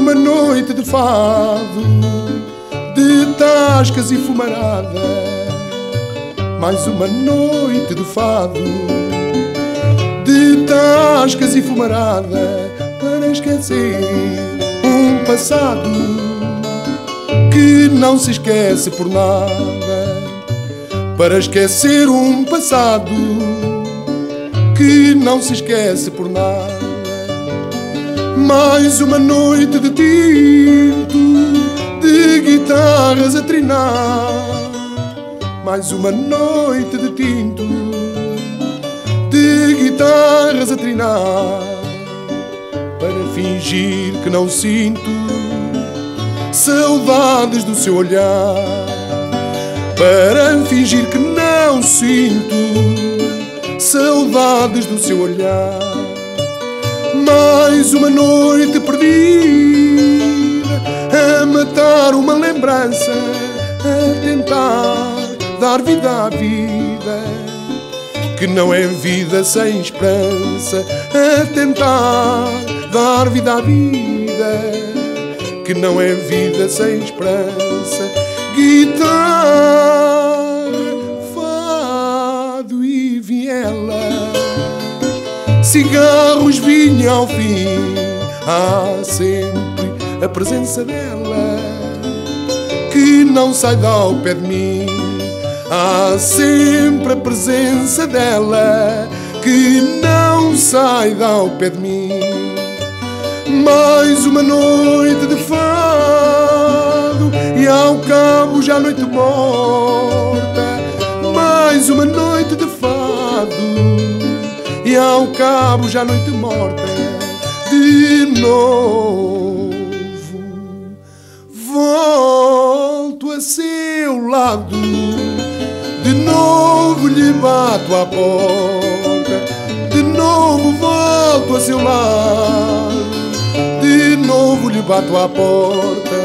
noite de fado, de tascas e fumarada. Mais uma noite de fado, de tascas e fumarada, para esquecer um passado que não se esquece por nada. Para esquecer um passado que não se esquece por nada. Mais uma noite de tinto, de guitarras a trinar. Mais uma noite de tinto, de guitarras a trinar. Para fingir que não sinto saudades do seu olhar. Para fingir que não sinto saudades do seu olhar. Mais uma noite perdida a matar uma lembrança, a tentar dar vida à vida, que não é vida sem esperança, a tentar dar vida à vida, que não é vida sem esperança. Guitarra, cigarros, vinha ao fim. Há sempre a presença dela que não sai ao pé de mim. Há sempre a presença dela que não sai ao pé de mim. Mais uma noite de fado e ao cabo já noite morta. Mais uma noite ao cabo já noite morta de novo. Volto a seu lado de novo lhe bato à porta de novo volto a seu lado de novo lhe bato à porta